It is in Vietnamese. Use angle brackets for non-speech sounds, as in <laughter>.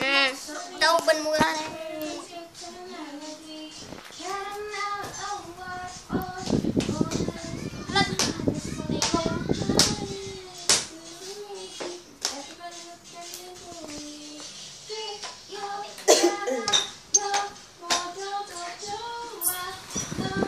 ừ. đâu bên mua đây <coughs> <coughs> Thank you.